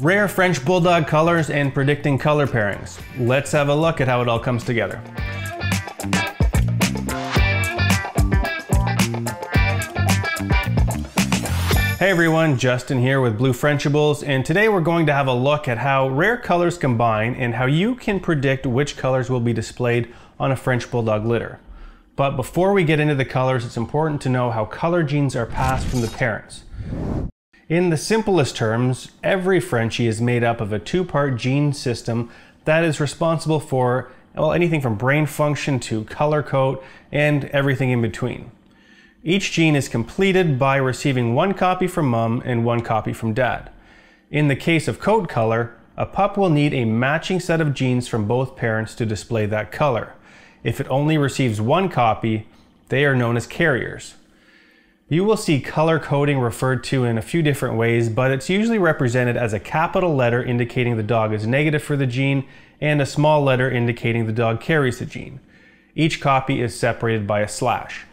Rare French Bulldog colors and predicting color pairings. Let's have a look at how it all comes together. Hey everyone, Justin here with BluFrenchibles, and today we're going to have a look at how rare colors combine and how you can predict which colors will be displayed on a French Bulldog litter. But before we get into the colors, it's important to know how color genes are passed from the parents. In the simplest terms, every Frenchie is made up of a two-part gene system that is responsible for well, anything from brain function to color coat and everything in between. Each gene is completed by receiving one copy from mom and one copy from dad. In the case of coat color, a pup will need a matching set of genes from both parents to display that color. If it only receives one copy, they are known as carriers. You will see color coding referred to in a few different ways, but it's usually represented as a capital letter indicating the dog is negative for the gene and a small letter indicating the dog carries the gene. Each copy is separated by a slash.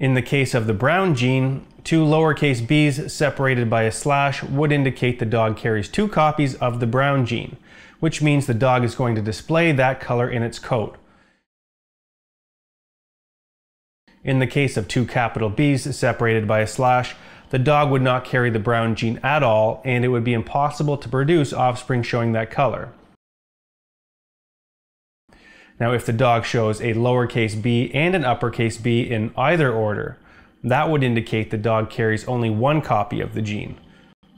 In the case of the brown gene, two lowercase b's separated by a slash would indicate the dog carries two copies of the brown gene, which means the dog is going to display that color in its coat. In the case of two capital B's separated by a slash, the dog would not carry the brown gene at all, and it would be impossible to produce offspring showing that color. Now, if the dog shows a lowercase b and an uppercase b in either order, that would indicate the dog carries only one copy of the gene.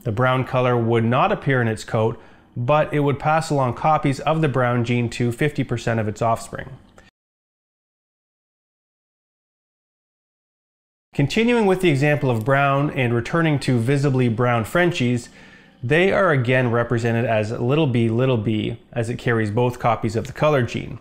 The brown color would not appear in its coat, but it would pass along copies of the brown gene to 50% of its offspring. Continuing with the example of brown and returning to visibly brown Frenchies, they are again represented as little b little b as it carries both copies of the color gene.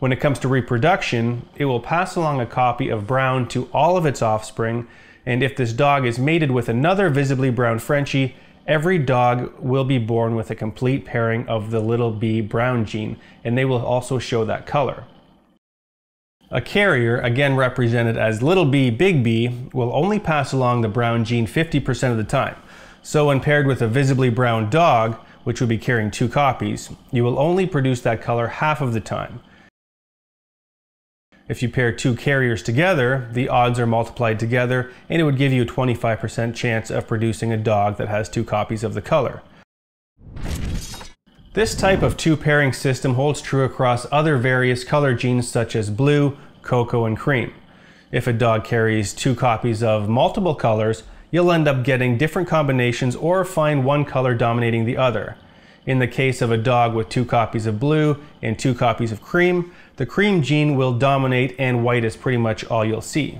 When it comes to reproduction, it will pass along a copy of brown to all of its offspring, and if this dog is mated with another visibly brown Frenchie, every dog will be born with a complete pairing of the little b brown gene, and they will also show that color. A carrier, again represented as little b big B, will only pass along the brown gene 50% of the time. So when paired with a visibly brown dog, which would be carrying two copies, you will only produce that color half of the time. If you pair two carriers together, the odds are multiplied together and it would give you a 25% chance of producing a dog that has two copies of the color. This type of two pairing system holds true across other various color genes such as blue, cocoa, and cream. If a dog carries two copies of multiple colors, you'll end up getting different combinations or find one color dominating the other. In the case of a dog with two copies of blue and two copies of cream, the cream gene will dominate and white is pretty much all you'll see.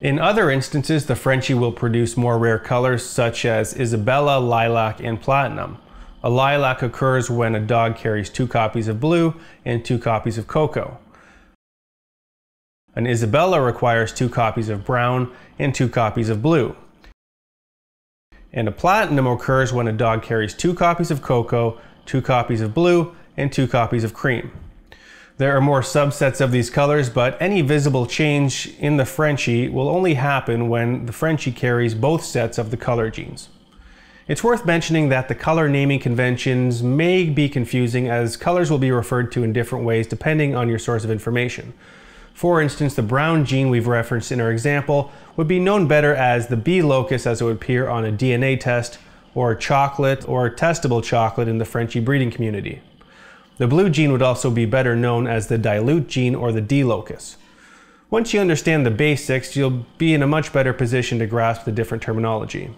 In other instances, the Frenchie will produce more rare colors such as Isabella, Lilac, and Platinum. A lilac occurs when a dog carries two copies of blue and two copies of cocoa. An Isabella requires two copies of brown and two copies of blue. And a platinum occurs when a dog carries two copies of cocoa, two copies of blue, and two copies of cream. There are more subsets of these colors, but any visible change in the Frenchie will only happen when the Frenchie carries both sets of the color genes. It's worth mentioning that the color naming conventions may be confusing as colors will be referred to in different ways depending on your source of information. For instance, the brown gene we've referenced in our example would be known better as the B locus as it would appear on a DNA test, or chocolate, or testable chocolate in the Frenchie breeding community. The blue gene would also be better known as the dilute gene or the D locus. Once you understand the basics, you'll be in a much better position to grasp the different terminology.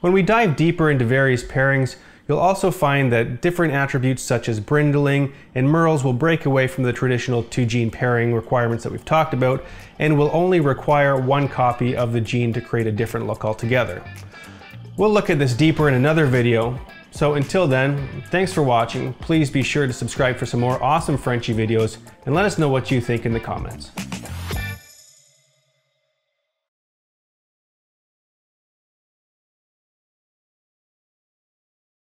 When we dive deeper into various pairings, You'll also find that different attributes such as brindling and merles will break away from the traditional two gene pairing requirements that we've talked about and will only require one copy of the gene to create a different look altogether. We'll look at this deeper in another video, so until then, thanks for watching. Please be sure to subscribe for some more awesome Frenchie videos and let us know what you think in the comments.